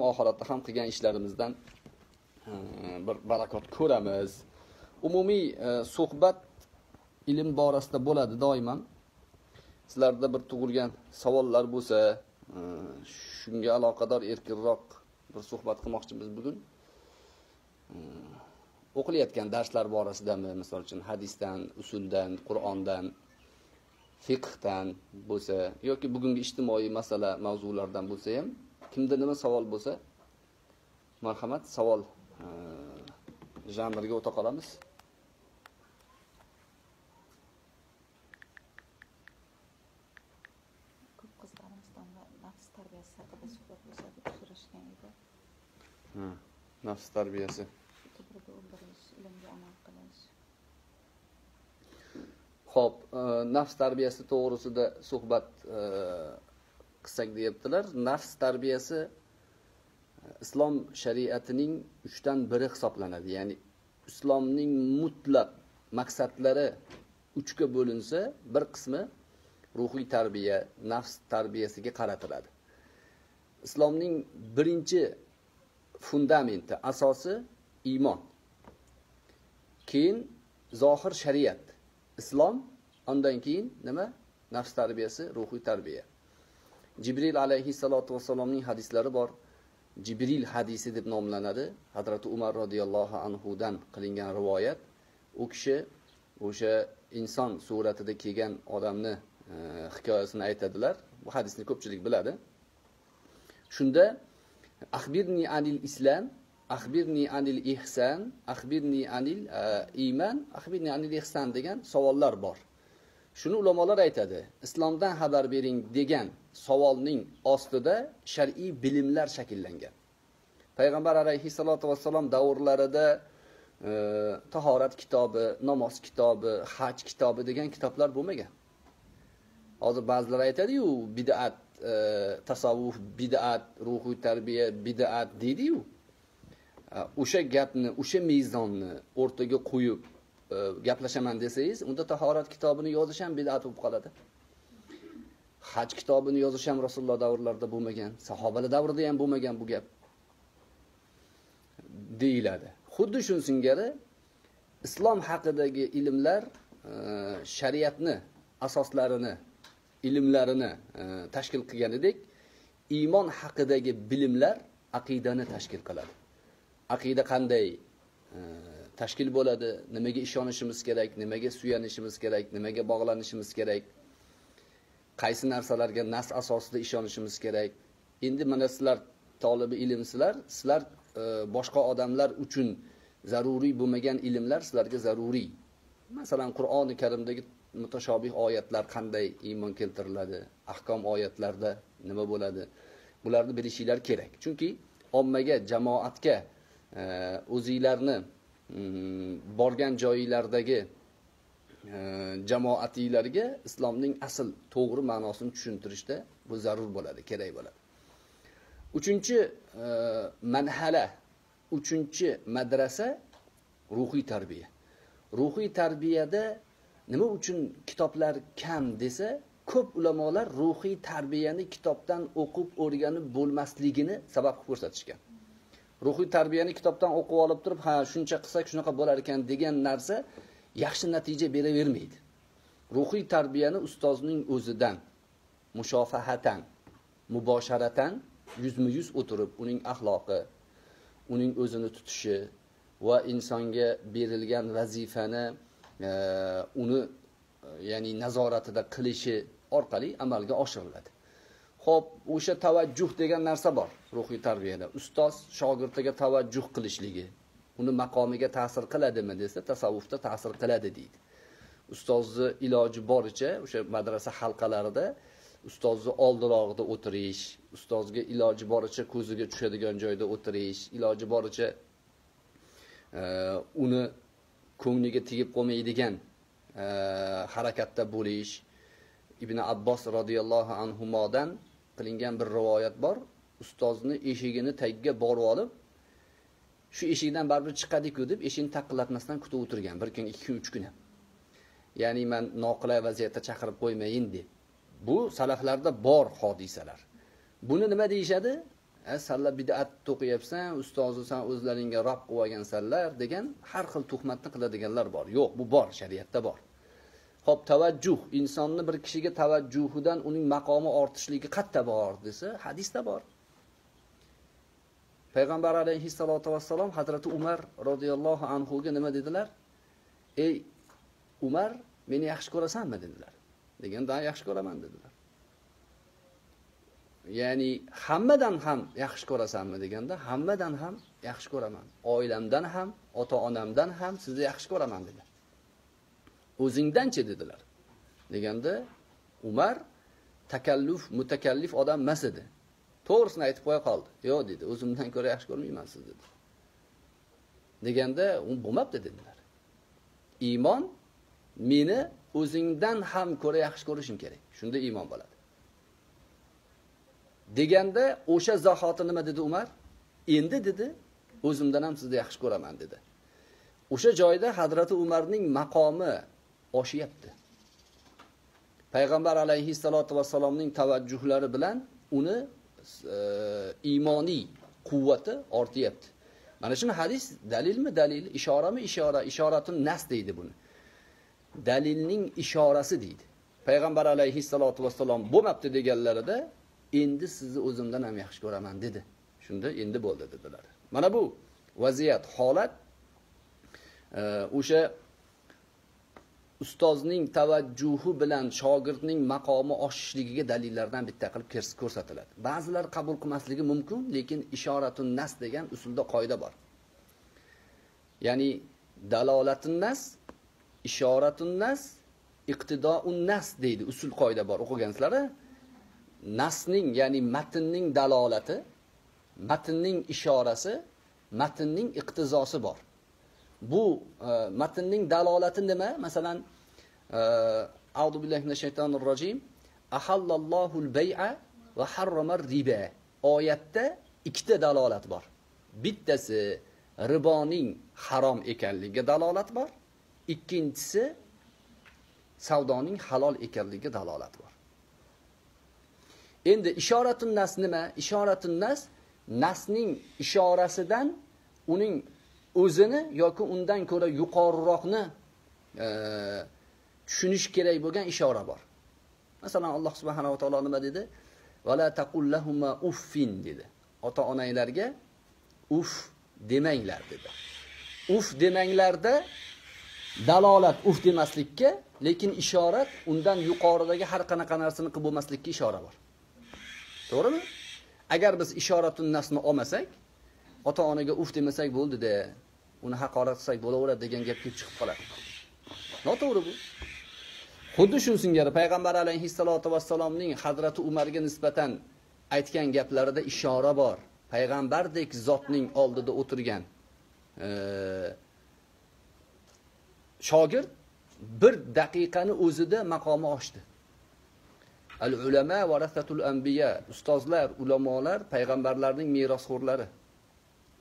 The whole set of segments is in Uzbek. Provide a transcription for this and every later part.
ham oxiratda ham qilgan ishlarimizdan bir barakot ko'ramiz. Umumiy e, suhbat ilm borasida bo'ladi doimo. Sizlarda bir tug'ilgan savollar bo'lsa e, shunga aloqador erkinroq bir suhbat qilmoqchimiz bugun. E, o'qilayotgan darslar borasidami misol uchun hadisdan usuldan qur'ondan fiqhdan bo'lsa yoki bugungi ijtimoiy masala mavzulardan bo'lsa ham kimda nima savol bo'lsa marhamat savol janriga o'ta qolamiz. Ko'p nafs tarbiyasi haqida suhbat bo'lsa deb so'rashgan edi. Ha, nafs tarbiyasi. To'g'rida o'ldirish ilmga amal qilish. Xo'p, e, nafs tarbiyasi to'g'risida suhbat e, qilsak deyaptilar. Nafs tarbiyasi e, islom shariatining 3 dan biri hisoblanadi. Ya'ni islomning mutlaq maqsadlari 3 ga bo'linsa, bir qismi ruhiy tarbiya, nafs tarbiyasiga qaratiladi. Islomning birinchi fundamenti, asosi iymon. Keyin zohir shariat. islom undan keyin nima nafs tarbiyasi ruhiy tarbiya jibril alayhissalotu vassalomning hadislari bor. Jibril hadisi deb nomlanadi. Hazrati umar roziyallohu anhudan qilingan rivoyat. U kishi o'sha inson suratida kelgan odamni e, hikoyasini aytadilar. Bu hadisni ko'pchilik biladi. Shunda axbirni anil islam axbirni anil ihsan axbirni anil e, iman axbirni anil ihsan degan savollar bor. Shuni ulamolar aytadi. Islomdan xabar bering degan savolning ostida shar'iy bilimlar shakllangan. Payg'ambar alayhissalotu vassalom davrlarida e, tahorat kitobi namoz kitobi haj kitobi degan kitoblar bo'lmagan. Hozir ba'zilar aytadiyu bid'at e, tasavvuf bid'at ruhiy tarbiya bid'at deydiyu. E, o'sha gapni o'sha mezonni o'rtaga qo'yib e, gaplashaman desangiz unda tahorat kitobini yozish ham bid'at bo'lib qoladi. Haj kitobini yozish ham rasululloh davrlarida bo'lmagan sahobalar davrida ham bo'lmagan bu gap deyiladi. Xuddi shuni singari islom haqidagi ilmlar e, shariatni asoslarini ilmlarini e, tashkil qilganidek iymon haqidagi bilimlar aqidani tashkil qiladi. Aqida qanday e, tashkil bo'ladi nimaga ishonishimiz kerak nimaga suyanishimiz kerak nimaga bog'lanishimiz kerak? Qaysi narsalarga nas asosida ishonishimiz kerak? Endi mana sizlar tolibi ilmsizlar sizlar e, boshqa odamlar uchun zaruriy bo'lmagan ilmlar sizlarga zaruriy. Masalan qur'oni karimdagi mutashobih oyatlar qanday iymon keltiriladi? Ahkom oyatlarda nima bo'ladi? Bularni bilishinglar kerak. Chunki ommaga jamoatga e, o'zinglarni mm, borgan joyinglardagi jamoatiylarga jamoatinglarga islomning asl to'g'ri ma'nosini tushuntirishda bu zarur bo'ladi kerak bo'ladi. Uchinchi e, manhala. Uchinchi madrasa ruhiy tarbiya. Ruhiy tarbiyada nima uchun kitoblar kam desa ko'p ulamolar ruhiy tarbiyani kitobdan o'qib o'rganib bo'lmasligini sabab qilib ko'rsatishgan. Ruhiy tarbiyani kitobdan o'qib olib turib ha shuncha qilsak shunaqa bo'lar ekan degan narsa yaxshi natija beravermaydi ruhiy tarbiyani ustozning o'zidan mushofahatan mubosharatan yuzma yuz o'tirib uning axloqi uning o'zini tutishi va insonga berilgan vazifani e, uni e, ya'ni nazoratida qilishi orqali amalga oshiriladi Xo'p, o'sha tavajjuh degan narsa bor ruhiy tarbiyada. Ustoz shogirdiga tavajjuh qilishligi, uni maqomiga ta'sir qiladimi desa, tasavvufda ta'sir qiladi deydi. Ustozni iloji boricha o'sha madrasa halqalarida ustozni oldirog'ida o'tirish, ustozga iloji boricha ko'ziga tushadigan joyda o'tirish, iloji boricha e, uni ko'ngliga tegib qolmaydigan e, harakatda bo'lish. Ibn Abbos radhiyallohu anhudan qilingan bir rivoyat bor ustozni eshigini tagiga borib olib shu eshikdan baribir chiqadiku deb eshikni taqillatmasdan kutib o'tirgan bir kun ikki kun uch kun ya'ni man noqulay vaziyatda chaqirib qo'ymayin deb bu salaflarda bor hodisalar buni nima deyishadi sanlar bid'at to'qiyapsan, ustozi san o'zlaringga rob qilib olgansanlar" degan har xil tuhmatni qiladiganlar bor. Yo'q, bu bor, shariatda bor. Xo'p, tavajjuh, insonni bir kishiga tavajjuhidan uning maqomi ortishligi qayerda bor desa, hadisda bor. Payg'ambar alayhissalotu vassalom Hazrati Umar radhiyallohu anhu ga nima dedilar? "Ey Umar, meni yaxshi ko'rasanmi?" dedilar. Deganda, "Yaxshi ko'raman" dedilar. Ya'ni hammadan ham yaxshi ko'rasanmi deganda, hammadan ham yaxshi ko'raman. Oilamdan ham, ota-onamdan ham sizni yaxshi ko'raman dedi. O'zingdanchi dedilar. Deganda Umar takalluf, mutakallif odam emas edi. To'g'risini aytib qo'ya qoldi. Yo'q dedi, o'zimdan ko'ra yaxshi ko'rmayman sizni dedi. Deganda u bo'lmabdi dedilar. Iymon meni o'zingdan ham ko'ra yaxshi ko'rishim kerak. Shunda iymon bo'ladi. Deganda o'sha zahoti nima dedi Umar? Endi dedi, o'zimdan ham sizni yaxshi ko'raman dedi. O'sha joyda Hazrati Umarning maqomi oshyapti. Payg'ambar alayhissalotu vassalomning tavajjuhlari bilan uni E, iymoniy quvvati ortyapti. Mana shuni hadis dalilmi dalil, ishorami ishora, ishoratun nas deydi buni. Dalilning ishorasi deydi. Payg'ambar alayhissalotu vassalom bo'lmabdi deganlarida endi sizni o'zimdan ham yaxshi ko'raman dedi. Shunda endi bo'ldi dedilar. Mana bu vaziyat, holat e, o'sha ustozning tavajjuhi bilan shogirdning maqomi oshishligiga dalillardan bitta qilib ko'rsatiladi. Ba'zilar qabul qilmasligi mumkin, lekin ishoratun nas degan usulda qoida bor. Ya'ni dalolatun nas, ishoratun nas, iqtidoun nas deydi, usul qoida bor. O'qigansizlar Nasning, ya'ni matnning dalolati, matnning ishorasi, matnning iqtizosi bor. Bu e, matnning dalolati nima? Masalan, e, A'udhu billahi minash shaytonir rojim. Ahallallohu al-bay'a va harrama riba. Oyatda ikkita dalolat bor. Bittasi riboning harom ekanligiga dalolat bor. Ikkinchisi savdoning halol ekanligiga dalolat bor. Endi ishoratun nas nima? Ishoratun nas nasning ishorasidan uning o'zini yoki undan ko'ra yuqoriroqni e, tushunish kerak bo'lgan ishora bor. Masalan, Alloh subhanahu va taolo nima dedi? "Vala taqullahuma uffin" dedi. Ota-onanglarga uf demanglar dedi. Uf demanglarda dalolat uf demaslikka, lekin ishorat undan yuqoridagi har qanaqa narsani qilib bo'lmaslikka ishora bor. To'g'rimi? Agar biz ishoratun nasni olmasak, ota onaga uf demasak bo'ldi-da, uni haqorat qilsak bo'laveradi degan gap kelib chiqib qoladi. Noto'g'ri bu. Xuddi shu singari payg'ambar alayhissalotu vassalomning Hazrati Umarga nisbatan aytgan gaplarida ishora bor. Payg'ambardek zotning oldida o'tirgan e, shogird bir daqiqani o'zida maqomi oshdi. Al ulama varasatul anbiya, ustozlar, ulamolar payg'ambarlarning merosxo'rlari.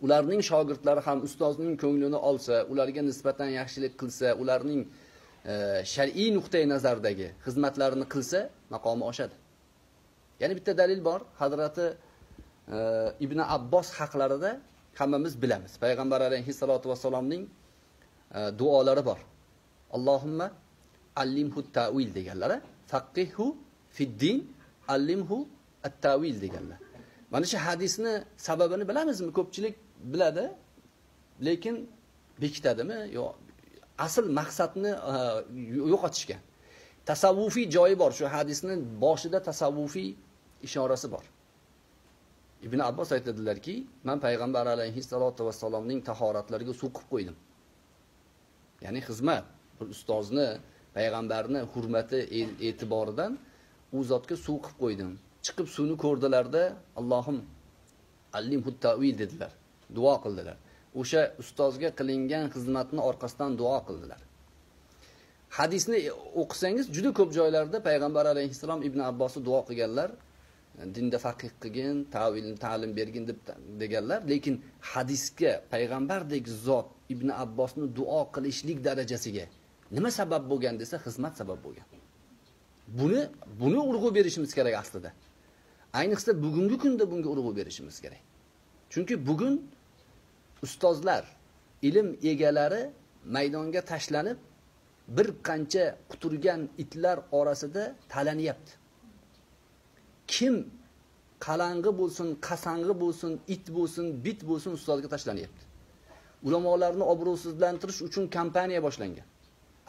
Ularning shogirdlari ham ustozning ko'nglini olsa, ularga nisbatan yaxshilik qilsa, ularning e, shar'iy nuqtai nazardagi xizmatlarini qilsa, maqomi oshadi. Ya'ni bitta dalil bor, Hazrati e, Ibn Abbos haqlarida hammamiz bilamiz. Payg'ambar alayhissalotu vassalomning e, duolari bor. Allohumma allimhu ta'wil deganlar, faqihhu fid din, allimhu at-ta'wil deganlar. Mana shu hadisni sababini bilamizmi? Ko'pchilik biladi, lekin bekitadimi? Yo'q. Asl maqsadni e, yo'qotishgan. Tasavvufiy joyi bor. Shu hadisni boshida tasavvufiy ishorasi bor. Ibn Abbos aytadilarki, men payg'ambar alayhissalotu vassalomning tahoratlariga suv qilib qo'ydim. Ya'ni xizmat, bir ustozni, payg'ambarni hurmati e-, e'tiboridan u zotga suv qilib qo'ydim. Chiqib suvni ko'rdilarda, Allohim allimhu ta'wil dedilar. Duo qildilar. O'sha ustozga qilingan xizmatni orqasidan duo qildilar. Hadisni o'qisangiz juda ko'p joylarda payg'ambar alayhissalom Ibn Abbosni duo qilganlar, dinda faqih qilgin, ta'vilni ta'lim bergin deb deganlar, lekin hadisga payg'ambardek zot Ibn Abbosni duo qilishlik darajasiga nima sabab bo'lgan desa, xizmat sabab bo'lgan. Buni buni urg'u berishimiz kerak aslida. ayniqsa bugungi kunda bunga urg'u berishimiz kerak chunki bugun ustozlar ilm egalari maydonga tashlanib bir qancha quturgan itlar orasida talanyapti kim qalang'i bo'lsin qasang'i bo'lsin it bo'lsin bit bo'lsin ustozga tashlanyapti. Ulamolarni obro'sizlantirish uchun kampaniya boshlangan.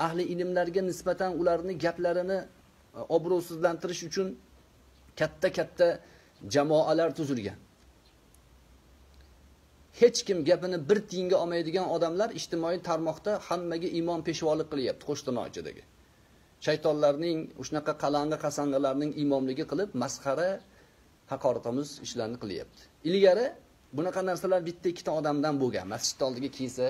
Ahli ilmlarga nisbatan ularni gaplarini e, obro'sizlantirish uchun katta katta jamoalar tuzilgan. Hech kim gapini bir tiyinga olmaydigan odamlar ijtimoiy tarmoqda hammaga imom peshvolik qilyapti qo'shtirnoq ichidagi shaytonlarning shunaqa qalang'i qasang'ilarning imomligi qilib masxara haqoratomuz ishlarni qilyapti. Ilgari bunaqa narsalar bitta ikkita odamdan bo'lgan. Masjid oldiga kelsa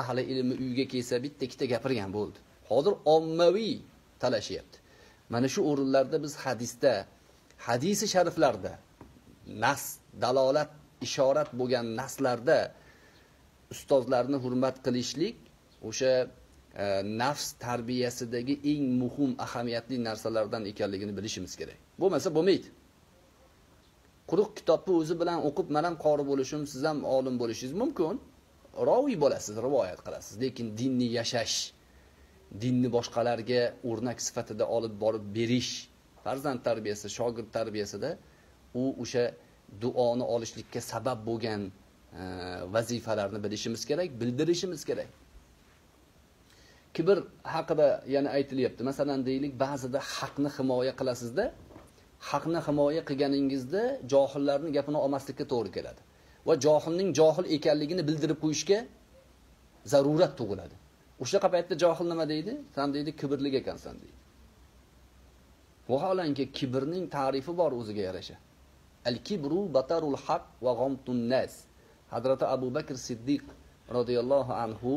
ahli ilmi uyga kelsa bitta ikkita gapirgan bo'ldi. Hozir ommaviy talashyapti mana shu o'rinlarda biz hadisda hadisi shariflarda nas dalolat ishorat bo'lgan naslarda ustozlarni hurmat qilishlik o'sha e, nafs tarbiyasidagi eng muhim ahamiyatli narsalardan ekanligini bilishimiz kerak. Bo'lmasa bo'lmaydi. Quruq kitobni o'zi bilan o'qib man ham qori bo'lishim siz ham olim bo'lishingiz mumkin. Roviy bo'lasiz rivoyat qilasiz lekin dinni yashash dinni boshqalarga o'rnak sifatida olib borib berish farzand tarbiyasi shogird tarbiyasida u o'sha duoni olishlikka sabab bo'lgan e, vazifalarni bilishimiz kerak bildirishimiz kerak. Kibr haqida yana aytilyapti. Masalan deylik ba'zida haqni himoya qilasizda haqni himoya qilganingizda johillarni gapini olmaslikka to'g'ri keladi va johilning johil ekanligini bildirib qo'yishga zarurat tug'iladi. O'sha paytda johil nima deydi? San deydi kibrli ekansan deydi. Vaholanki kibrning ta'rifi bor o'ziga yarasha. Al kibru batarul haq va g'omtun nas. Hazrati abu bakr siddiq roziyallohu anhu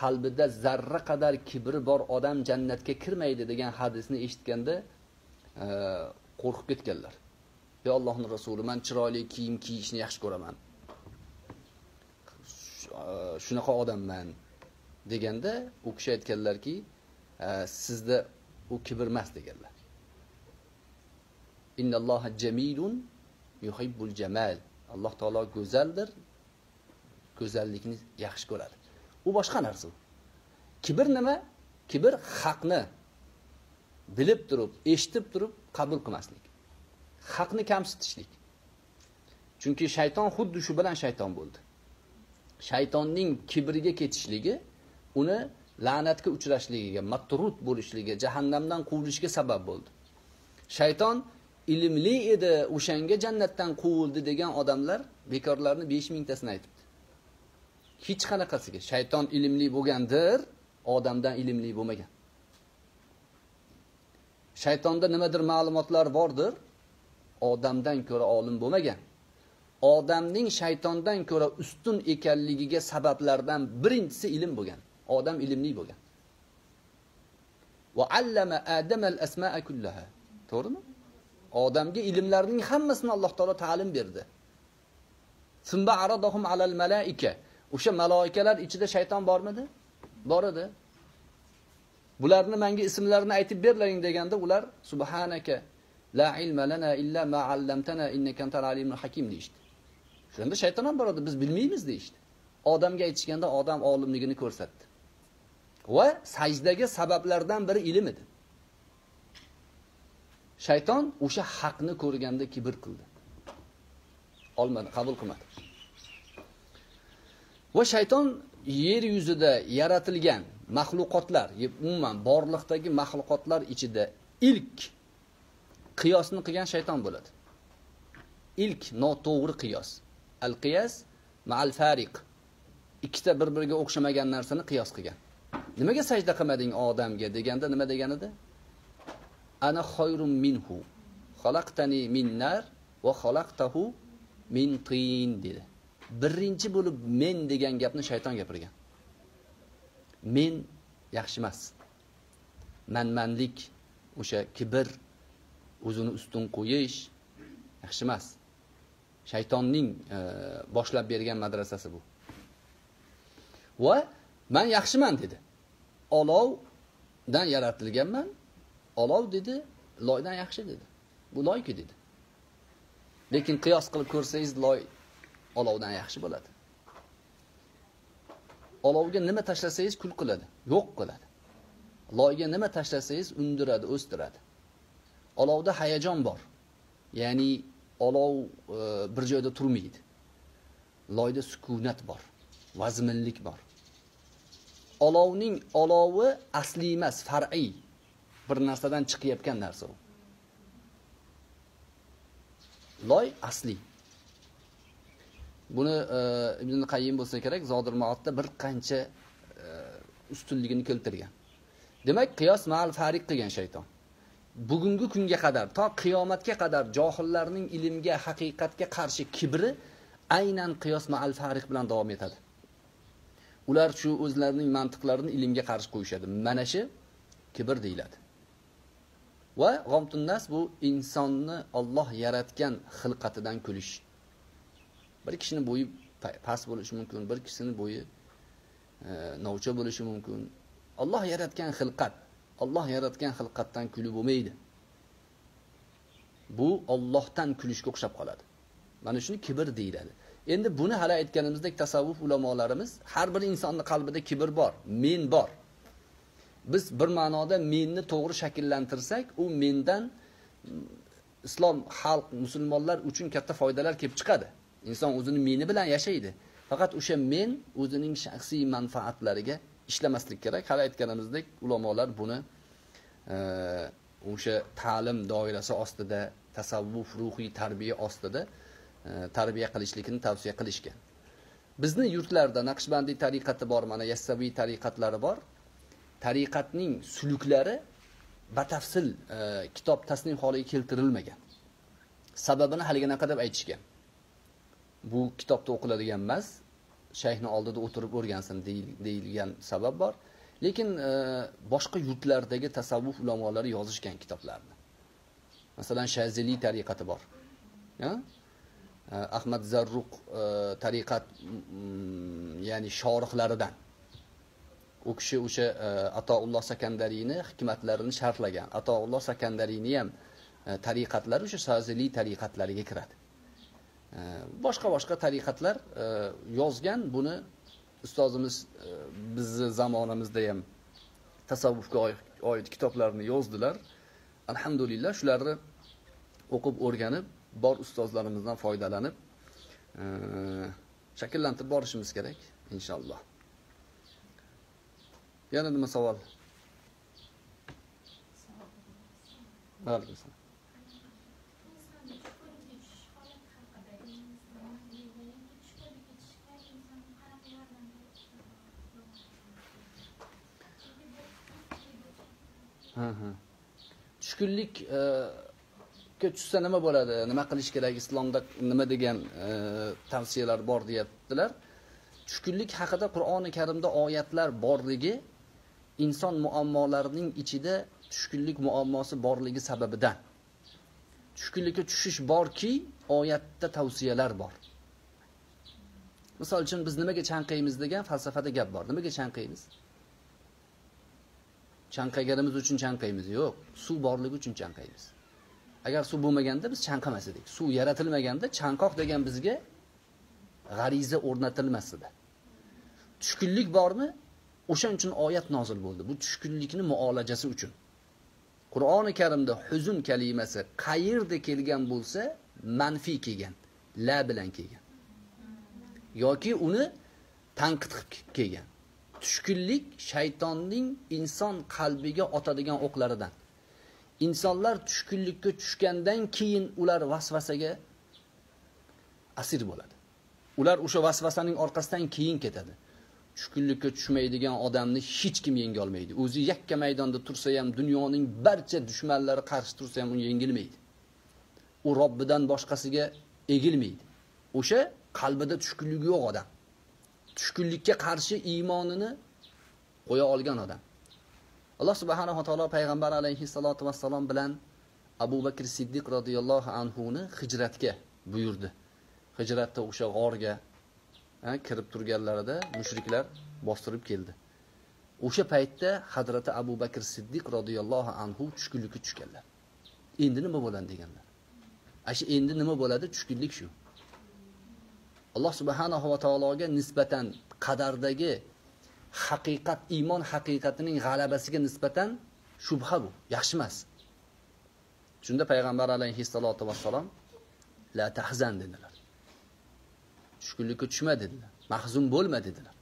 qalbida zarra qadar kibri bor odam jannatga kirmaydi degan hadisni eshitganda e, qo'rqib ketganlar. Ey allohni rasuli man chiroyli kiyim kiyishni yaxshi ko'raman. E, shunaqa odamman. deganda u kishi aytganlarki e, sizda u kibr emas deganlar. Innalloha jamilun yuhibbul jamal. Alloh taolo go'zaldir go'zallikni yaxshi ko'radi. U boshqa narsa. Kibr nima? Kibr haqni bilib turib eshitib turib qabul qilmaslik. Haqni kamsitishlik. Chunki shayton xuddi shu bilan shayton bo'ldi. Shaytonning kibriga ketishligi uni la'natga uchrashligiga matrut bo'lishligiga jahannamdan quvilishiga sabab bo'ldi. Shayton ilmli edi o'shanga jannatdan quvildi degan odamlar bekorlarni 5 mingtasini aytibdi. Hech qanaqasiga. Shayton ilmli bo'lgandir odamdan ilmli bo'lmagan. Shaytonda nimadir ma'lumotlar bordir odamdan ko'ra olim bo'lmagan. Odamning shaytondan ko'ra ustun ekanligiga sabablardan birinchisi ilm bo'lgan odam ilmli bo'lgan. Va allama adama al asmaa kullaha. To'g'rimi? Odamga ilmlarning hammasini alloh taolo ta'lim berdi. Sumba aradahum alal malaika. O'sha maloikalar ichida shayton bormidi? Bor edi bularni menga ismlarini aytib berlaring deganda ular subhanaka la ilma lana illa ma 'allamtana innaka antal alimul hakim deyishdi. Shunda shayton ham boradi biz bilmaymiz deyishdi. Odamga aytishganda odam olimligini ko'rsatdi. Va sajdaga sabablardan biri ilm edi. Shayton o'sha haqni ko'rganda kibr qildi. Olmadi qabul qilmadi. Va shayton yer yuzida yaratilgan maxluqotlar umuman borliqdagi maxluqotlar ichida ilk qiyosni qilgan shayton bo'ladi. Ilk noto'g'ri qiyos. Al qiyas ma'al fariq ikkita bir biriga o'xshamagan narsani qiyos qilgan. Nimaga sajda qilmading odamga deganda nima degan edi? Ana xoyrum minhu. Xalaqtani min nar va xalaqtahu min tin dedi. Birinchi bo'lib men degan gapni shayton gapirgan. Men yaxshi emas. Manmanlik o'sha kibr o'zini ustun qo'yish yaxshi emas. Shaytonning e, boshlab bergan madrasasi bu. Va man yaxshiman dedi. Olovdan yaratilganman. Olov dedi loydan yaxshi dedi. Bu loyku dedi. Lekin qiyos qilib ko'rsangiz loy olovdan yaxshi bo'ladi. Olovga nima tashlasangiz kul qiladi yo'q qiladi. Loyga nima tashlasangiz undiradi o'stiradi. Olovda hayajon bor. Ya'ni olov e, bir joyda turmaydi. Loyda sukunat bor vazminlik bor. Olovning olovi asli emas far'iy. Bir narsadan chiqayotgan narsa u. Loy asli. Buni e, ibn qayim bo'lsa kerak zodir maotda bir qancha e, ustunligini keltirgan. Demak qiyos mal farik qilgan shayton. Bugungi kunga qadar to qiyomatga qadar johillarning ilmga haqiqatga qarshi kibri aynan qiyos mal farik bilan davom etadi. Ular shu o'zlarining mantiqlarini ilmga qarshi qo'yishadi. Mana shu kibr deyiladi. Va g'omtunnas bu insonni Alloh yaratgan xilqatidan kulish. Bir kishini bo'yi past bo'lishi mumkin bir kishini bo'yi e, novcha bo'lishi mumkin. Alloh yaratgan xilqat Alloh yaratgan xilqatdan kulib bo'lmaydi. Bu Allohdan kulishga o'xshab qoladi. Mana shuni kibr deyiladi. Endi buni hali aytganimizdek tasavvuf ulamolarimiz har bir insonni qalbida kibr bor men bor. Biz bir ma'noda menni to'g'ri shakllantirsak u mendan islom xalq musulmonlar uchun katta foydalar kelib chiqadi. Inson o'zini meni bilan yashaydi. Faqat o'sha men o'zining shaxsiy manfaatlariga ishlamaslik kerak. Hali aytganimizdek ulamolar buni e, o'sha ta'lim doirasi ostida tasavvuf ruhiy tarbiya ostida e, tarbiya qilishlikni tavsiya qilishgan. Bizni yurtlarda naqshbandiy tariqati bor mana yassaviy tariqatlari bor. Tariqatning suluklari batafsil e, kitob tasnim holiga keltirilmagan. Sababini haliganaqa deb aytishgan. Bu kitobda o'qiladigan emas shayxni oldida o'tirib o'rgansin deyilgan sabab bor. Lekin e, boshqa yurtlardagi tasavvuf ulamolari yozishgan kitoblarni. Masalan shazili tariqati bor. E, Ahmad zarruq e, tariqat ya'ni shorihlaridan u kishi o'sha e, atoulloh sakandariyni hikmatlarini sharhlagan atoulloh sakandariyni ham e, tariqatlari o'sha saziliy tariqatlariga kiradi. E, boshqa boshqa tariqatlar yozgan. Buni ustozimiz bizni zamonamizda ham tasavvufga oid kitoblarni yozdilar. Alhamdulillah shularni o'qib o'rganib bor ustozlarimizdan foydalanib shakllantirib borishimiz kerak inshaalloh. Yana nima savol alaykum tushkunlikka tushsa nima bo'ladi? Nima qilish kerak? Islomda nima degan e, tavsiyalar bor deyaptilar. Tushkunlik haqida qur'oni karimda oyatlar borligi inson muammolarining ichida tushkunlik muammosi borligi sababidan. Tushkunlikka tushish borki oyatda tavsiyalar bor. Misol uchun biz nimaga chanqaymiz degan falsafada gap bor. Nimaga chanqaymiz? Chanqaganimiz uchun chanqaymiz? Yo'q. Suv borligi uchun chanqaymiz. Agar suv bo'lmaganda biz chanqamas edik. Suv yaratilmaganda chanqoq degan bizga g'ariza o'rnatilmas edi. Tushkunlik bormi? O'shaning uchun oyat nozil bo'ldi. Bu tushkunlikni muolajasi uchun. Qur'oni karimda huzun kalimasi qayerda kelgan bo'lsa manfiy kelgan la bilan kelgan. Yoki uni tanqid qilib kelgan. Tushkunlik shaytonning inson qalbiga otadigan o'qlaridan. Insonlar tushkunlikka tushgandan keyin ular vasvasaga asir bo'ladi. Ular o'sha vasvasaning orqasidan keyin ketadi. Tushkunlikka tushmaydigan odamni hech kim yenga olmaydi. O'zi yakka maydonda tursa ham dunyoning barcha dushmanlari qarshi tursa ham uni yengilmaydi. U robbidan boshqasiga egilmaydi. O'sha qalbida tushkunlik yo'q odam. Tushkunlikka qarshi iymonini qo'ya olgan odam. Alloh subhanahu taolo payg'ambar alayhissalotu vassalom bilan abu bakr siddiq roziyallohu anhuni hijratga buyurdi. Hijratda o'sha g'orga kirib turganlarida mushriklar bostirib keldi o'sha paytda hazrati abu bakr siddiq roziyallohu anhu tushkunlikka tushganlar endi nima bo'ladi deganlar Ashi endi nima bo'ladi? Tushkunlik shu. Alloh subhanahu va taologa nisbatan qadardagi haqiqat, iymon haqiqatining g'alabasiga nisbatan shubha bu, yaxshi emas. Shunda payg'ambar alayhissalotu vassalom la tahzan dedilar. Tushkunlikka tushma dedilar. Mahzun bo'lma dedilar.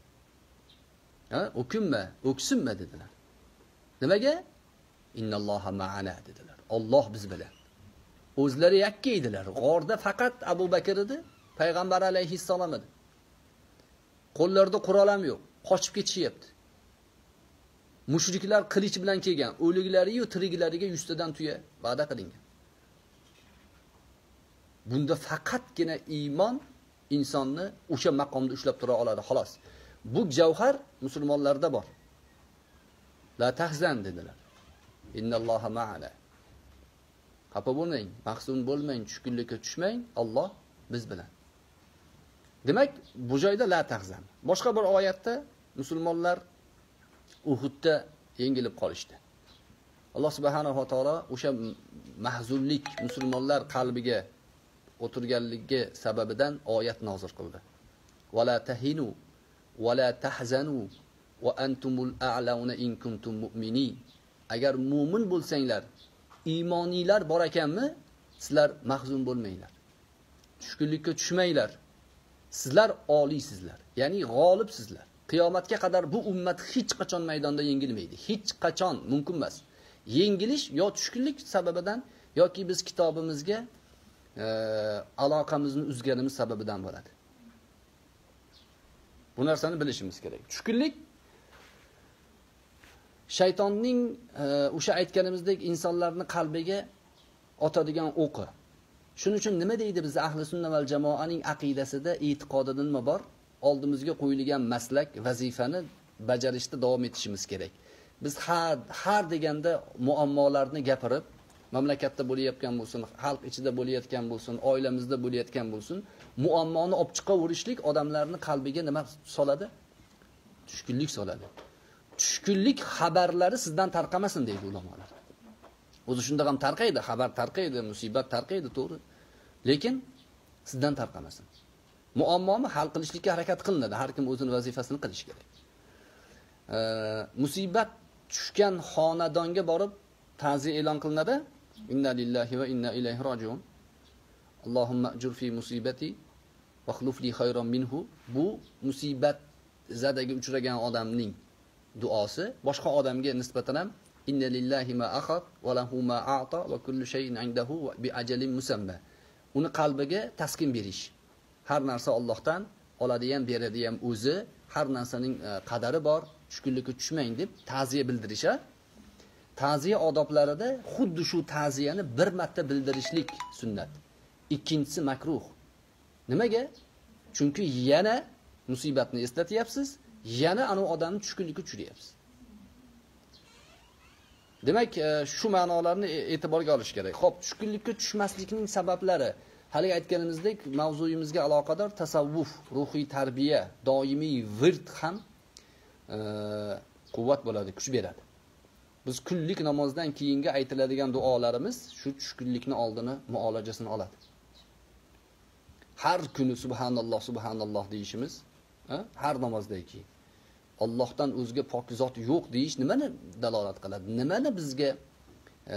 Ha, o'kinma, o'ksinma dedilar. Nimaga? Innalloha ma'ana dedilar. Alloh biz bilan. O'zlari yakka edilar. G'orda faqat Abu Bakr edi, payg'ambar alayhissalom edi. Qo'llarida qurol ham yo'q, qochib ketishyapti. Mushriklar qilich bilan kelgan, o'liklariyu tiriklariga 100 tadan tuya va'da qilingan. Bunda faqatgina iymon insonni o'sha maqomda ushlab tura oladi, xolos. Bu javhar musulmonlarda bor. La tahzan dedilar. Innalloha ma'ana. Xafa bo'lmang, mahzun bo'lmang, tushkunlikka tushmang, Alloh biz bilan. Demak, bu joyda la tahzan. Boshqa bir oyatda musulmonlar Uhudda yengilib qolishdi. Alloh subhanahu va taolo o'sha mahzunlik musulmonlar qalbiga o'tirganligi sababidan oyat nozil qildi. Wala tahinu wala tahzanu va antumul a'launa in kuntum mu'minin. Agar mu'min bo'lsanglar, iymoniylar bor ekanmi, sizlar mahzun bo'lmanglar. Tushkunlikka tushmanglar. Sizlar oliysizlar, ya'ni g'olibsizlar. Qiyomatga qadar bu ummat hech qachon maydonda yengilmaydi. Hech qachon mumkin emas. Yengilish yo tushkunlik sababidan yoki biz kitobimizga aloqamizni uzganimiz sababidan bo'ladi. Bu narsani bilishimiz kerak. Tushkunlik shaytonning e, o'sha aytganimizdek insonlarni qalbiga otadigan o'qi. Shuning uchun nima deydi biz ahli sunna val jamoaning aqidasida, e'tiqodida nima bor? Oldimizga qo'yilgan maslak, vazifani bajarishda davom etishimiz kerak. Biz har har deganda muammolarni gapirib, mamlakatda bo'layotgan bo'lsin, xalq ichida bo'layotgan bo'lsin, oilamizda bo'layotgan bo'lsin, muammoni olib chiqaverishlik odamlarni qalbiga nima soladi? Tushkunlik soladi. Tushkunlik xabarlari sizdan tarqamasin deydi ulamolar. O'zi shunda ham tarqaydi, xabar tarqaydi, musibat tarqaydi, to'g'ri. Lekin sizdan tarqamasin. Muammoni hal qilishlikka harakat qilinadi. Har kim o'zining vazifasini qilish kerak. Musibat tushgan xonadonga borib ta'ziya e'lon qilinadi. Inna lillahi va inna ilayhi rajiun. Allohumma ajur fi musibati va xluf li khayron minhu. Bu musibat zadaga uchragan odamning duosi boshqa odamga nisbatan ham inna lillahi ma akhad va lahu ma a'ta va kullu shay'in 'indahu bi ajalin musamma. Uni qalbiga taskin berish. Har narsa Allohdan oladi ham, beradi ham o'zi, har narsaning e, qadari bor, tushkunlikka tushmang deb ta'ziya bildirish. Ta'ziya odoblarida xuddi shu ta'ziyani bir marta bildirishlik sunnat. Ikkinchisi makruh. Nimaga? Chunki yana musibatni eslatyapsiz, yana anavi odamni tushkunlikka tushiryapsiz. Demak, e, shu ma'nolarni e, e'tiborga olish kerak. Xo'p, tushkunlikka tushmaslikning sabablari hali aytganimizdek mavzuyimizga aloqador tasavvuf, ruhiy tarbiya, doimiy virt ham e, quvvat bo'ladi, kuch beradi. Biz kunlik namozdan keyingi aytiladigan duolarimiz shu tushkunlikni oldini muolajasini oladi. Har kuni subhanalloh, subhanalloh deyishimiz, har namozdan keyin Allohdan o'zga pok zot yo'q deyish nimani dalolat qiladi? Nimani bizga e,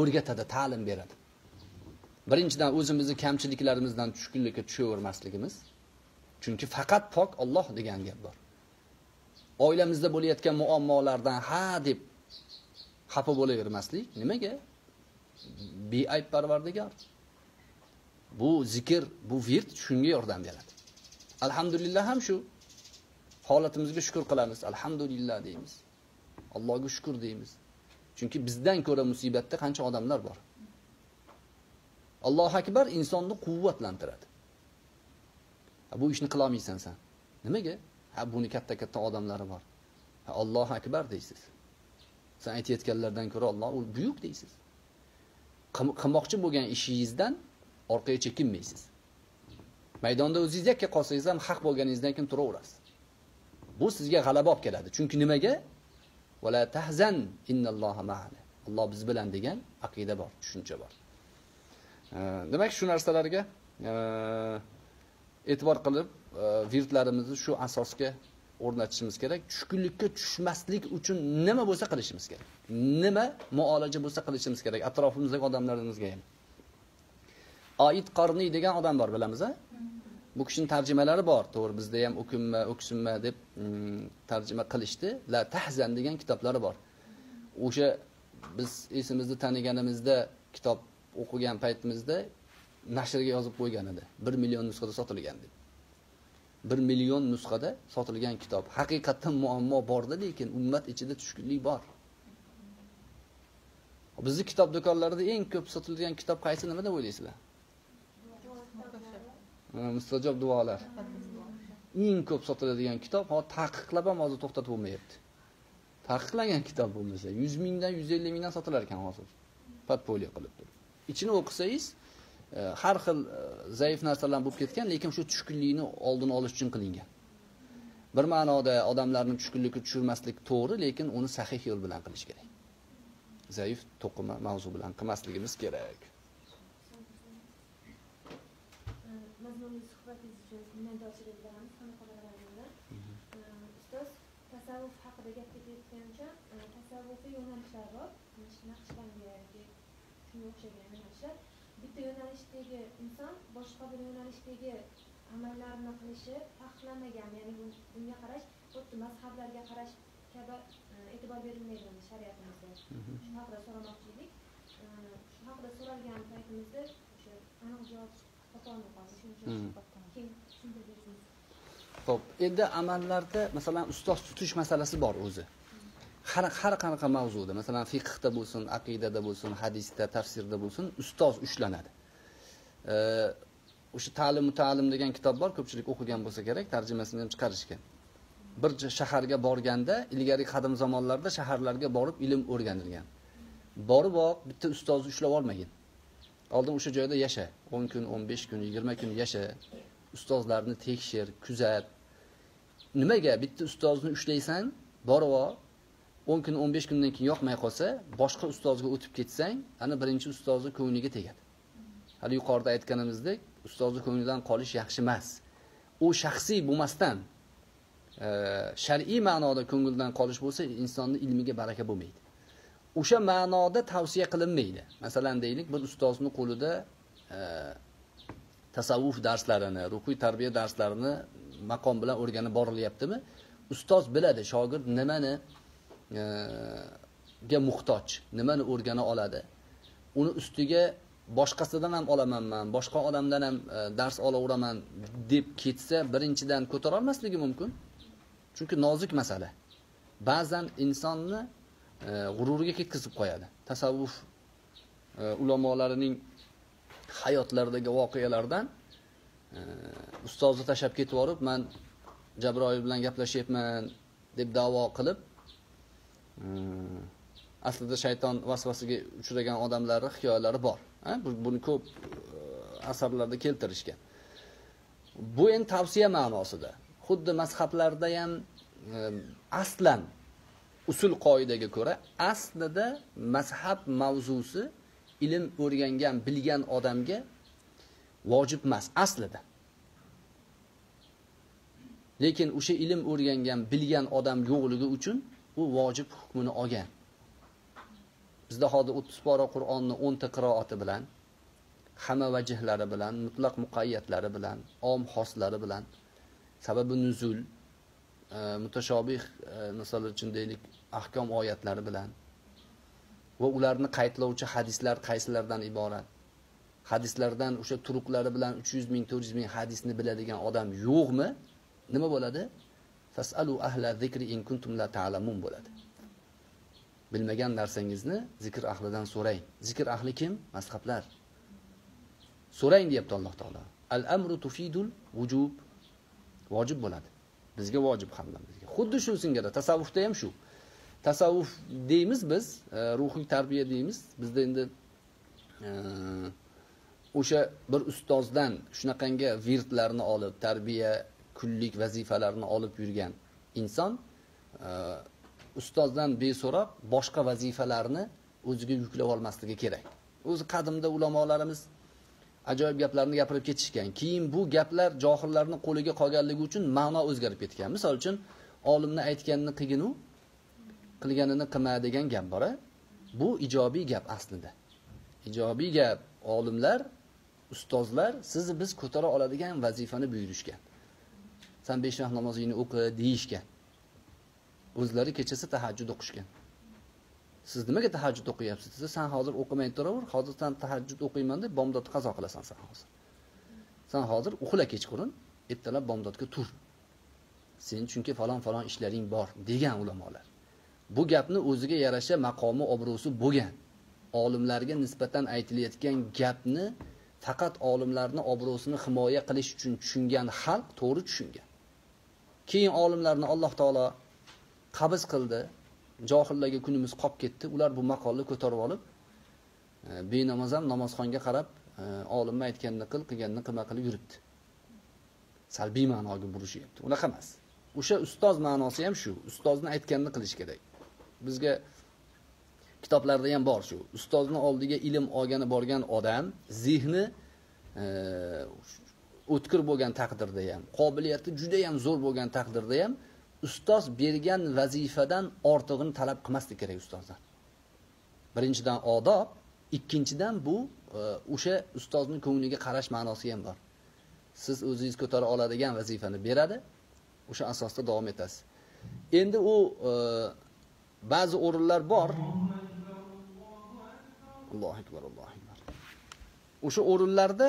o'rgatadi, ta'lim beradi? Birinchidan o'zimizni kamchiliklarimizdan tushkunlikka tushavermasligimiz. Chunki faqat pok Alloh degan gap bor. Oilamizda bo'layotgan muammolardan ha deb xafa bo'lavermaslik. Nimaga? Beayb parvardigor. Bu zikr, bu virt shunga yordam beradi. Alhamdulillah ham shu. holatimizga shukr qilamiz, alhamdulillah deymiz. Allohga shukr deymiz. Chunki bizdan ko'ra musibatda qancha odamlar bor. Alloh akbar insonni quvvatlantiradi. Bu ishni qila olmaysan sen. Nimaga? Ha buni katta-katta odamlari bor. Ha Alloh akbar deysiz. Sen aytayotganlardan ko'ra Alloh u buyuk deysiz. Qilmoqchi bo'lgan ishingizdan orqaga chekinmaysiz. Maydonda o'zingiz yakka qolsangiz ham haq bo'lganingizdan keyin turaverasiz. Bu sizga g'alaba olib keladi. Chunki nimaga? Wala tahzan innalloha ma'ana. Alloh biz bilan degan aqida bor, tushuncha bor. Demak shu narsalarga e'tibor qilib virtlarimizni shu asosga o'rnatishimiz kerak. Tushkunlikka tushmaslik uchun nima bo'lsa qilishimiz kerak. Nima muolaja bo'lsa qilishimiz kerak atrofimizdagi odamlarimizga ham. Oid qorniy degan odam bor bilamiz a bu kishining tarjimalari bor. To'g'ri bizda ham o'kinma o'ksinma deb mm, tarjima qilishdi. La tahzan degan kitoblari bor. O'sha biz esimizni taniganimizda kitob o'qigan paytimizda nashrga yozib qo'ygan edi. Bir million nusxada sotilgan deb. Bir million nusxada sotilgan kitob. Haqiqatdan muammo borda lekin ummat ichida tushkunlik bor. Bizni kitob do'konlarida eng ko'p sotilgan kitob qaysi? Nima deb o'ylaysizlar? Mustajob duolar. Eng ko'p sotiladigan kitob hozir taqiqlab ham hozir to'xtatib bo'lmayapti. Taqiqlangan kitob bo'lmasa yuz mingdan yuz ellik mingdan sotilar ekan hozir. Podpolya qilib turib. Ichini o'qisangiz har xil e, zaif narsalar bo'lib ketgan lekin shu tushkunlikni oldini olish uchun qilingan. Bir ma'noda odamlarni tushkunlikka tushirmaslik to'g'ri lekin uni sahih yo'l bilan qilish kerak. Zaif to'qima mavzu bilan qilmasligimiz kerak. Mazmunli suhbatingiz uchun minnatdorchilik bildiramiz ustoz tasavvuf haqida gap ketayotgancha e, tasavvufiy yo'nalishlar bor. Naqshbandga yoki shunga o'xshagan yo'nalishlar bitta yo'nalishdagi inson boshqa bir yo'nalishdagi amallarni qilishi taqiqlanmagan ya'ni bu- bunga qarash xuddi mazhablarga qarash kabi e, e'tibor berilmaydi shariatimizda. Shu haqida so'ramoqchi edik E, shu haqida so'ralgan paytimizda o'sha aniq javob topolmay qoldik. Shuning uchun keyin tushuntirib bersangiz. Xo'p, endi amallarda masalan ustoz tutish masalasi bor o'zi. Har har qanaqa mavzuda, masalan fiqhda bo'lsin, aqidada bo'lsin, hadisda, tafsirda bo'lsin, ustoz ushlanadi. O'sha ta'lim ta'lim degan kitob bor, ko'pchilik o'qigan bo'lsa kerak, tarjimasini ham chiqarishgan. Bir shaharga borganda, ilgari qadim zamonlarda shaharlarga borib ilm o'rganilgan. boriboq bitta ustozni ushlab olmagin. Oldin o'sha joyda yasha. 10 kun, 15 kun, 20 kun yasha. ustozlarni tekshir, kuzat. Nimaga bitta ustozni ushlaysan, borib ol, 10 kun, 15 kundan keyin yoqmay qolsa, boshqa ustozga o'tib ketsang, ana birinchi ustozni ko'ngliga tegadi. Hali yuqorida aytganimizdek, ustozni ko'nglidan qolish yaxshi emas. U shaxsiy bo'lmasdan e, shar'iy ma'noda ko'ngildan qolish bo'lsa, insonning ilmiga baraka bo'lmaydi. O'sha ma'noda tavsiya qilinmaydi. Masalan, deylik, bir ustozni qo'lida e, tasavvuf darslarini, ruhiy tarbiya darslarini maqom bilan o'rganib borilyaptimi? Ustoz biladi shogird nimani ga muhtoj, nimani o'rgana oladi. Uni ustiga boshqasidan ham olamanman, boshqa odamdan ham e, dars olaveraman deb ketsa, birinchidan ko'tara olmasligi mumkin. Chunki nozik masala. Ba'zan insonni e, g'ururiga ketkazib qo'yadi. Tasavvuf e, ulamolarining hayotlaridagi voqealardan ustozni tashlab ketib yuborib men Jabroil bilan gaplashyapman deb da'vo qilib, Hmm. aslida shayton vasvasiga uchragan odamlarni hikoyalari bor. Buni ko'p e, asarlarda keltirishgan. Bu endi tavsiya ma'nosida. Xuddi mazhablarda ham e, aslan usul qoidaga ko'ra aslida mazhab mavzusi ilm o'rgangan, bilgan odamga vojib emas aslida. Lekin o'sha ilm o'rgangan, bilgan odam yo'qligi uchun u vojib hukmini olgan. Bizda hozir 30 pora Qur'onni 10 ta qiroati bilan, hamma vajhlari bilan, mutlaq muqayyatlari bilan, om xoslari bilan, sababi nuzul, e, mutashobih e, misol uchun deylik ahkom oyatlari bilan va ularni qaydlovchi hadislar qaysilardan iborat? Hadislardan o'sha turuqlari bilan 300 ming, 400 ming hadisni biladigan odam yo'qmi? Nima bo'ladi? Fasalu ahla zikri in kuntum la ta'lamun bo'ladi. Bilmagan narsangizni zikr ahlidan so'rang. Zikr ahli kim? Mazhablar. So'rang deyapti Alloh taolo. Al-amru tufidul vujub. Vojib bo'ladi. Bizga vojib hammamizga. Xuddi shu singari tasavvufda ham shu. tasavvuf deymiz biz, e, ruhiy tarbiya deymiz. Bizda endi e, o'sha bir ustozdan shunaqangi virdlarni olib, tarbiya kunlik vazifalarni olib yurgan inson e, ustozdan beso'roq boshqa vazifalarni o'ziga yuklab olmasligi kerak. O'zi qadimda ulamolarimiz ajoyib gaplarni gapirib ketishgan. Keyin bu gaplar johillarning qo'liga qolganligi uchun ma'no o'zgarib ketgan. Misol uchun olimni aytganini qilginu, qilganini qilma degan gap bor. Bu ijobiy gap aslida. Ijobiy gap olimlar, ustozlar sizni biz ko'tara oladigan vazifani buyurishgan. Sen besh vaqt namozingni o'qi deyishgan. O'zlari kechasi tahajjud o'qishgan. Siz nimaga tahajjud o'qiyapsiz desa, sen hozir o'qimay turaver, hozir san tahajjud o'qiyman deb bomdodni qazo qilasan sen hozir. Sen hozir uxla kechqurun, ertalab bomdodga tur. Sen chunki falon falon ishlaring bor degan ulamolar. Bu gapni o'ziga yarasha maqomi, obro'si bo'lgan. Olimlarga nisbatan aytilayotgan gapni faqat olimlarni obro'sini himoya qilish uchun tushungan xalq to'g'ri tushungan. Keyin olimlarni Alloh taolo qabz qildi. Johillarga kunimiz qolib ketdi. Ular bu maqolni ko'tarib olib, e, benamoz ham namozxonga qarab, e, olimni aytganini qil, qilganini qilma qilib yuribdi. Salbiy ma'noga burishyapti. Unaqa emas. O'sha ustoz ma'nosi ham shu. Ustozni aytganini qilish kerak. Bizga kitoblarda ham bor shu. Ustozni oldiga ilm olgani borgan odam zehni e, o'tkir bo'lgan taqdirda ham, qobiliyati juda ham zo'r bo'lgan taqdirda ham ustoz bergan vazifadan ortig'ini talab qilmaslik kerak ustozdan. Birinchidan odob, ikkinchidan bu e, o'sha ustozning ko'ngliga qarash ma'nosi ham bor. Siz o'zingiz ko'tara oladigan vazifani beradi, o'sha asosda davom etasiz. Endi u e, ba'zi o'rinlar bor. Allohu akbar, Allohu akbar. O'sha o'rinlarda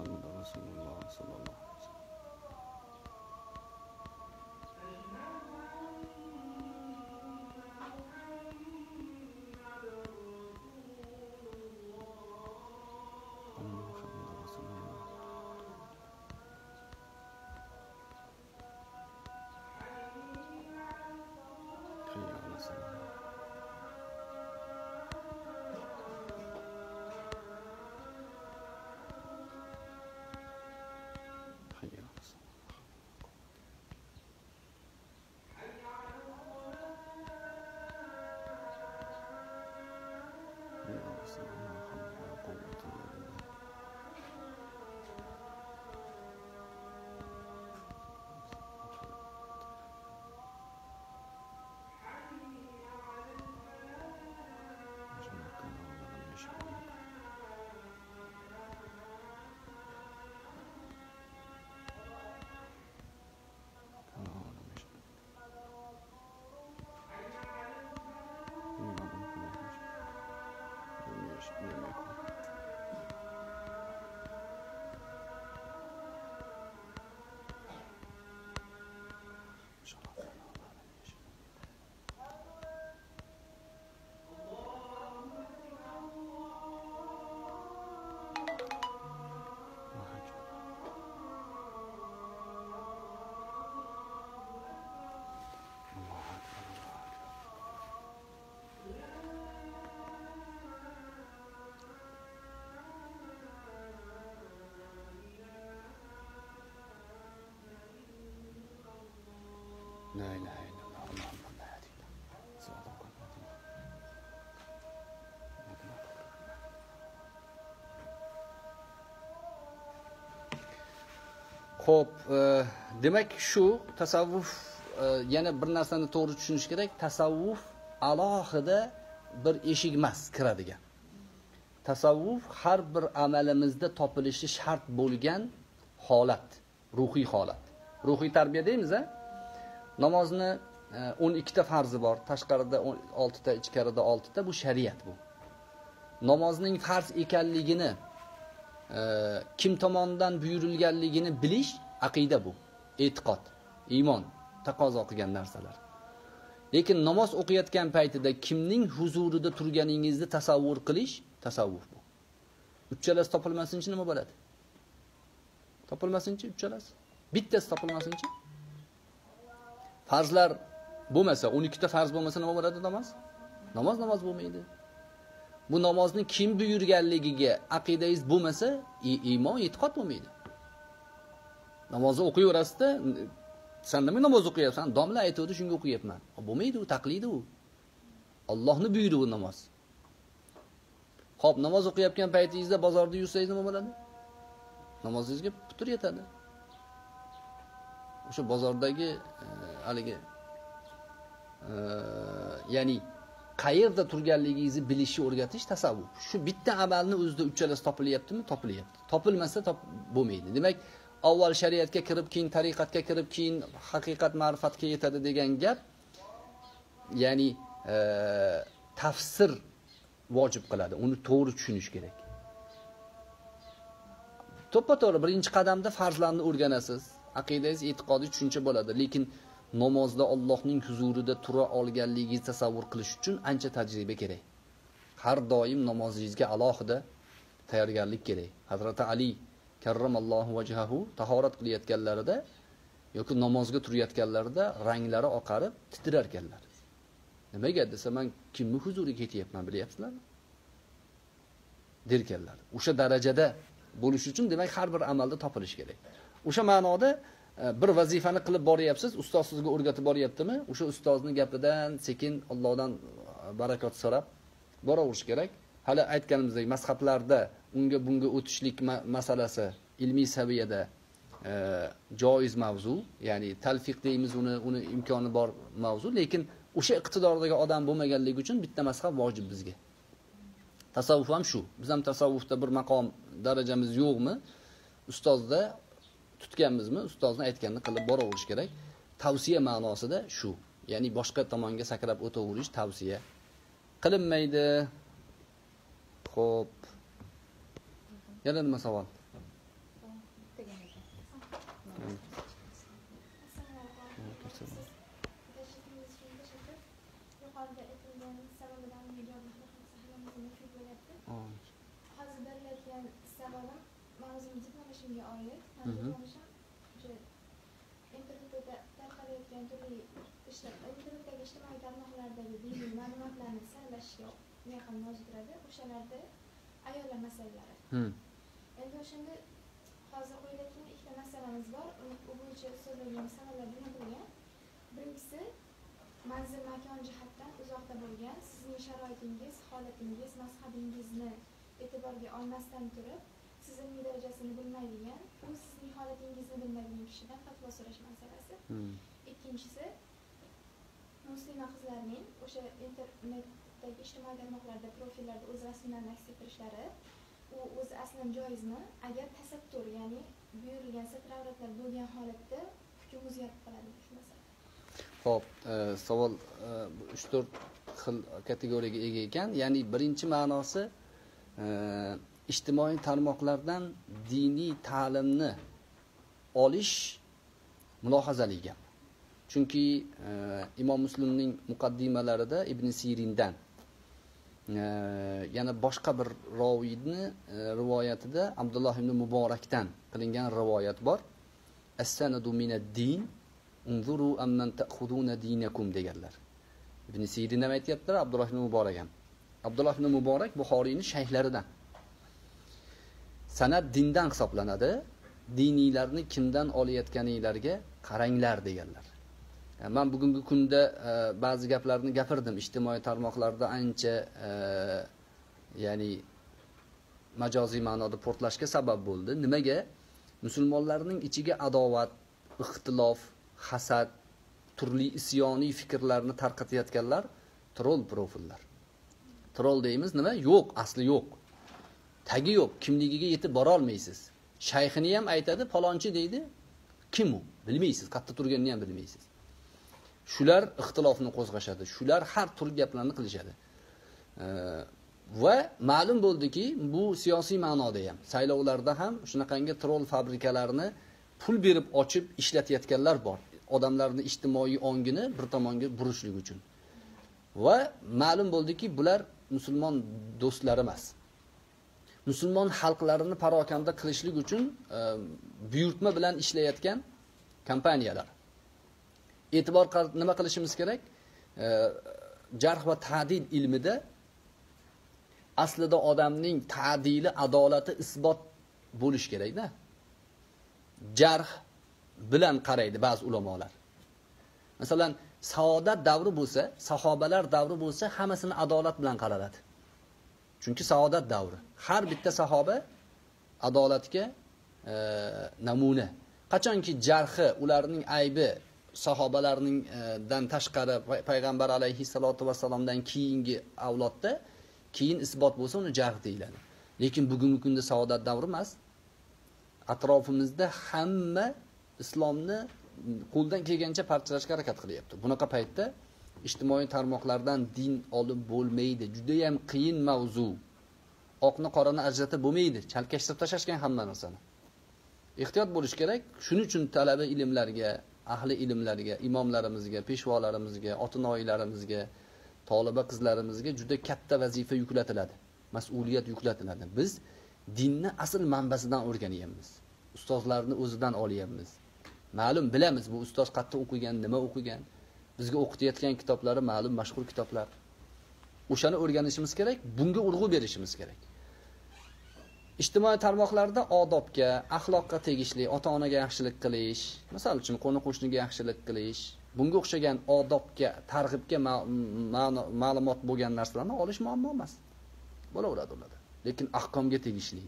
أشهد أن محمدا رسول الله صلى الله La ilahe illallah Allahumma hadina. Sıradan Xo'p, e, demak shu tasavvuf e, yana bir narsani to'g'ri tushunish kerak. Tasavvuf alohida bir eshik emas kiradigan. Tasavvuf har bir amalimizda topilishi shart bo'lgan holat, ruhiy holat. Ruhiy tarbiya deymiz-a? Namozni e, o'n ikkita farzi bor. Tashqarida oltita ichkarida oltita. Bu shariat bu. Namozning farz ekanligini e, kim tomonidan buyurilganligini bilish aqida bu. E'tiqod iymon taqozo qilgan narsalar. Lekin namoz o'qiyotgan paytida kimning huzurida turganingizni tasavvur qilish tasavvuf bu. Uchchalasi topilmasinchi nima bo'ladi? Topilmasinchi uchchalasi bittasi topilmasinchi? Farzlar bo'lmasa o'n ikkita farz bo'lmasa nima bo'ladi namoz? Namoz namoz bo'lmaydi. Bu namozni kim buyurganligiga aqidangiz bo'lmasa iymon e'tiqod bo'lmaydi. Namozni o'qiyverasizda san nima namoz o'qiyapsan? Domla aytuvdi shunga o'qiyapman. Bo'lmaydi u taqlidi u. Ollohni buyrug'i namoz. Ho'p namoz o'qiyotgan paytingizda bozorda yursangiz nima bo'ladi? Namozingizga putur yetadi. O'sha bozordagi e, haligi e, ya'ni qayerda turganligingizni bilishni o'rgatish tasavvuf. Shu bitta amalni o'zida uchalasi topilyaptimi? Topilyapti. Topilmasa top bo'lmaydi. Demak avval shariatga kirib keyin tariqatga kirib keyin haqiqat ma'rifatga yetadi degan gap ya'ni e, tafsir vojib qiladi. Uni to'g'ri tushunish kerak. To'ppa to'g'ri birinchi qadamda farzlarni o'rganasiz. Aqidangiz e'tiqodiy tushuncha bo'ladi. Lekin namozda Allohning huzurida tura olganligingizni tasavvur qilish uchun ancha tajriba kerak. Har doim namozingizga alohida tayyorgarlik kerak. Hazrati ali karramallohu vajhahu tahorat qilayotganlarida yoki namozga turayotganlarida ranglari oqarib titrar ekanlar. Nimaga desa man kimni huzuriga ketyapman bilyapsizlarmi? derkanlar o'sha darajada bo'lish uchun demak har bir amalda topilish kerak. O'sha ma'noda bir vazifani qilib boryapsiz ustoz sizga o'rgatib boryaptimi? O'sha ustozni gapidan sekin Allohdan e, barakot so'rab boraverish kerak. Hali aytganimizdek mazhablarda unga bunga o'tishlik masalasi ilmiy saviyada e, joiz mavzu ya'ni talfiq deymiz uni uni imkoni bor mavzu lekin o'sha iqtidordagi odam bo'lmaganligi uchun bitta mazhab vojib bizga. Tasavvuf ham shu. Biz ham tasavvufda bir maqom darajamiz yo'qmi? Ustozda tutganmizmi? Ustozni aytganini qilib boraverish kerak. Tavsiya ma'nosida shu. Ya'ni boshqa tomonga sakrab o'taverish tavsiya. Qilinmaydi. Xo'p. Yana nima savol? hozir berilayotgan savolim mavzum diplomashimga oid. Internetda tarqalayotgan turli internetdagi ijtimoiy tarmoqlardagi diniy ma'lumotlarni saralashga yaqin turadi o'shalarda ayollar masalalari. Endi o'shanda hozir qo'yilayotgan ikkita masalamiz bor. U bo'yicha so'zlagan savollar jo'natilgan birinchisi manzil makon jihatdan uzoqda bo'lgan sizning sharoitingiz holatingiz mazhabingizni e'tiborga olmasdan turib siz ilmiy darajasini bilmaydigan u sizning holatingizni bilmaydigan kishidan fatvo so'rash masalasi. Ikkinchisi muslima qizlarning o'sha internetdagi ijtimoiy tarmoqlarda profillarda o'z rasmlarini aks ettirishlari u o'zi aslan joizmi agar tasattur ya'ni buyurilgan satr avratlar bo'lgan holatda hukm o'zgarib qoladi shu masala Xo'p, e, savol 3-4 e, xil kategoriyaga ega ekan. Ya'ni birinchi ma'nosi e, ijtimoiy tarmoqlardan diniy ta'limni olish mulohazali gap. Chunki e, Imom Muslimning muqaddimalarida Ibn Sirindan e, yana boshqa bir roviyni e, rivoyatida Abdulloh ibn Muborakdan qilingan rivoyat bor. assanadu minad-din unzuru amman ta'khuduna dinakum deganlar. Ibn Sirin ham aytyaptilar Abdulloh ibn Muborak ham. Abdulloh ibn Muborak buxoriyni shayxlaridan. Sanad dindan hisoblanadi. Diniylarni kimdan olayotganinglarga qaranglar deganlar. Yani men bugungi kunda e, ba'zi gaplarni gapirdim ijtimoiy tarmoqlarda ancha e, ya'ni majoziy ma'noda portlashga sabab bo'ldi. Nimaga? Musulmonlarning ichiga adovat, ixtilof, hasad, turli isyoniy fikrlarni tarqatayotganlar troll profillar. Troll deymiz nima? Yo'q, asli yo'q. Tagi yo'q, kimligiga yetib bora olmaysiz. shayxini ham aytadi palonchi deydi. Kim u? Bilmaysiz qayerda turganini ham bilmaysiz. Shular ixtilofni qo'zg'ashadi shular har turli gaplarni qilishadi. Va ma'lum bo'ldiki bu siyosiy ma'noda ham saylovlarda ham shunaqangi troll fabrikalarini pul berib ochib ishlatayotganlar bor. Odamlarni ijtimoiy ongini bir tomonga burishlik uchun. Va ma'lum bo'ldiki bular musulmon do'stlari emas. Musulmon xalqlarini parokanda qilishlik uchun e, buyurtma bilan ishlayotgan kompaniyalar. E'tibor nima qilishimiz kerak? E, jarh va tadid ilmida aslida odamning ta'dili adolati isbot bo'lishi kerakda. Jarh bilan qaraydi ba'zi ulamolar. Masalan saodat davri bo'lsa sahobalar davri bo'lsa hammasini adolat bilan qaraladi. Chunki saodat davri. Har bitta sahoba adolatga e, namuna. Qachonki jarhi ularning aybi sahobalarning e, dan tashqari payg'ambar alayhissalotu vassalomdan keyingi avlodda keyin isbot bo'lsa uni jarh deyiladi. Lekin bugungi kunda saodat davri emas. Atrofimizda hamma islomni qo'ldan kelgancha parchalashga harakat qilyapti. Bunaqa paytda ijtimoiy tarmoqlardan din olib bo'lmaydi. Judayam qiyin mavzu. Oqni qorani ajratib bo'lmaydi. Chalkashtirib tashlashgan hamma narsani. Ehtiyot bo'lish kerak. Shuning uchun talaba ilmlarga ahli ilmlarga imomlarimizga peshvolarimizga ota noilarimizga toliba qizlarimizga juda katta vazifa yuklatiladi. Mas'uliyat yuklatiladi. Biz dinni asl manbasidan o'rganyapmiz. Ustozlarni o'zidan olyapmiz. Ma'lum bilamiz bu ustoz qayerda o'qigan nima o'qigan? Bizga o'qitayotgan kitoblari ma'lum mashhur kitoblar. O'shani o'rganishimiz kerak bunga urg'u berishimiz kerak. Ijtimoiy tarmoqlarda odobga axloqqa tegishli ota onaga yaxshilik qilish misol uchun qo'ni qo'shniga yaxshilik qilish bunga o'xshagan odobga targ'ibga ma'lumot bo'lgan narsalarni olish muammo emas. Bo'laveradi ularda. Lekin ahkomga tegishli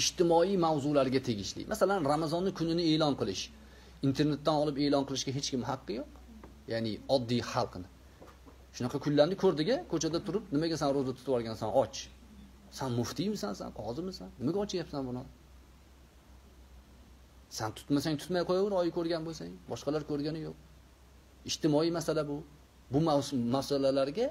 ijtimoiy mavzularga tegishli. Masalan ramazonni kunini e'lon qilish. Internetdan olib e'lon qilishga hech kim haqqi yo'q. Ya'ni oddiy xalqni. Shunaqa kunlarni ko'rdik ko'chada turib nimaga san ro'za tutib olgansan och. San muftiymisan san qozimisan? Nimaga ochyapsan buni? San tutmasang tutmay qo'yaver oy ko'rgan bo'lsang. Boshqalar ko'rgani yo'q. Ijtimoiy masala bu. Bu masalalarga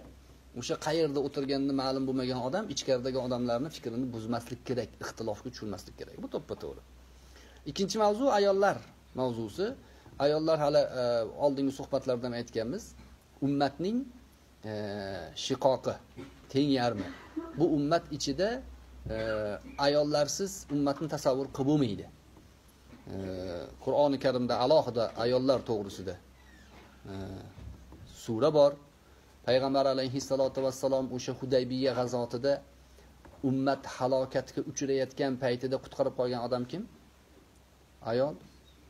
o'sha qayerda o'tirganini ma'lum bo'lmagan odam ichkaridagi odamlarni fikrini buzmaslik kerak ixtilofga tushirmaslik kerak. Bu to'ppa to'g'ri. Ikkinchi mavzu ayollar mavzusi. Ayollar hali e, oldingi suhbatlarda ham aytganmiz ummatning e, shiqoqi teng yarmi? Bu ummat ichida e, ayollarsiz ummatni tasavvur qilib bo'lmaydi. Qur'oni karimda alohida ayollar to'g'risida sura bor. Payg'ambar alayhissalotu vassalom o'sha hudaybiya g'azotida ummat halokatga uchrayotgan paytida qutqarib qolgan odam kim? Ayol.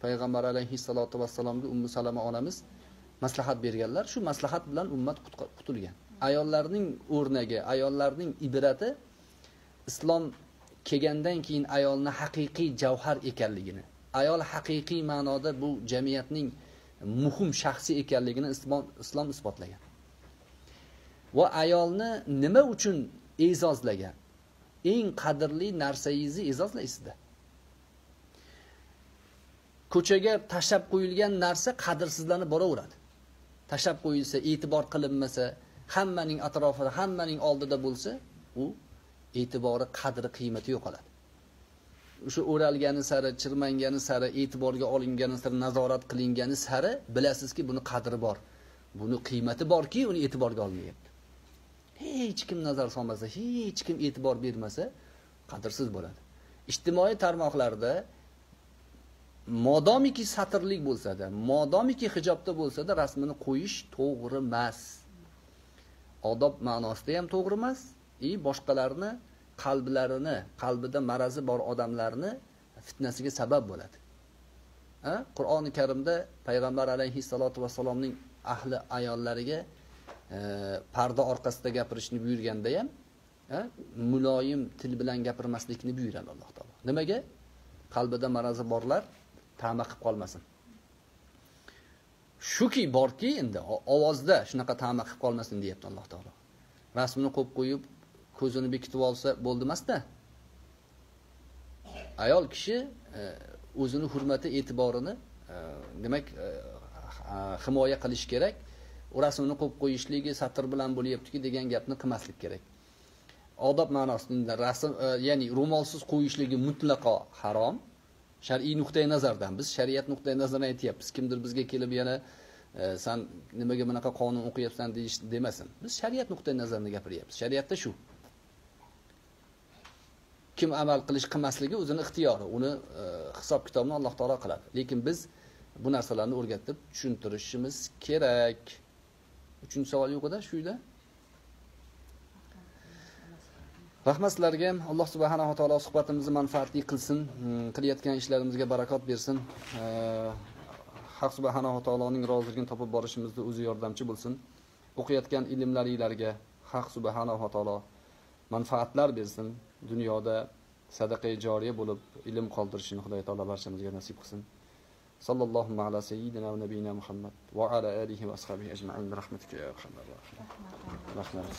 Payg'ambar alayhissalotu vassalomga ummu salama onamiz maslahat berganlar. Shu maslahat bilan ummat qutulgan ayollarning o'rnagi ayollarning ibrati islom kelgandan keyin ayolni haqiqiy javhar ekanligini ayol haqiqiy ma'noda bu jamiyatning muhim shaxsi ekanligini islom islom isbotlagan. Va ayolni nima uchun e'zozlagan? Eng qadrli narsangizni e'zozlaysizda ko'chaga tashlab qo'yilgan narsa qadrsizlanib boraveradi. Tashlab qo'yilsa e'tibor qilinmasa hammaning atrofida hammaning oldida bo'lsa u e'tibori qadri qiymati yo'qoladi. O'sha o'ralgani sari chirmangani sari e'tiborga olingani sari nazorat qilingani sari bilasizki buni qadri bor. Buni qiymati borki uni e'tiborga olmayapti. Hech kim nazar solmasa hech kim e'tibor bermasa qadrsiz bo'ladi. Ijtimoiy tarmoqlarda modomiki satrlik bo'lsada modomiki hijobda bo'lsada rasmini qo'yish to'g'ri emas. Odob ma'nosida ham to'g'ri emas. И boshqalarni qalblarini qalbida marazi bor odamlarni fitnasiga sabab bo'ladi. Qur'oni karimda payg'ambar alayhissalotu vassalomning ahli ayollariga e, parda orqasida gapirishni buyurganda ham muloyim til bilan gapirmaslikni buyuradi alloh taolo. Nimaga? Qalbida marazi borlar tama qilib qolmasin. Shuki borki endi ovozda shunaqa tama qilib qolmasin deyapti alloh taolo. Rasmini qo'yib qo'yib ko'zini bekitib olsa bo'ldi emasda. Ayol kishi e, o'zini hurmati e'tiborini e, demak e, himoya qilish kerak. Rasmini qo'yib qo'yishligi satr bilan bo'lyaptiki degan gapni qilmaslik kerak. Odob ma'nosida rasm ya'ni ro'molsiz qo'yishligi mutlaqo harom. Shar'iy nuqtai nazardan biz shariat nuqtai nazaridan aytyapmiz. Kimdir bizga kelib yana e, san nimaga bunaqa qonun o'qiyapsan deyish demasin. Biz shariat nuqtai nazaridan gapiryapmiz. Shariatda shu. Kim amal qilish qilmasligi o'zini ixtiyori uni e, hisob kitobni alloh taolo qiladi. Lekin biz bu narsalarni o'rgatib tushuntirishimiz kerak. Uchinchi savol yo'q edi shu uyda? Rahmat sizlarga ham alloh subhanahu taolo suhbatimizni manfaatli qilsin mm, qilayotgan ishlarimizga barakot bersin. Eh, haq subhanahu taoloning roziligini topib borishimizda o'zi yordamchi bo'lsin. O'qiyotgan ilmlaringlarga haq subhanahu taolo manfaatlar bersin. Dunyoda sadaqa joriya bo'lib ilm qoldirishini xudo taolo barchamizga nasib qilsin. Sallallohu ala sayyidina va nabiyina muhammad va ala alihi va ashabihi ajma'in. Rahmatika ya rahmat.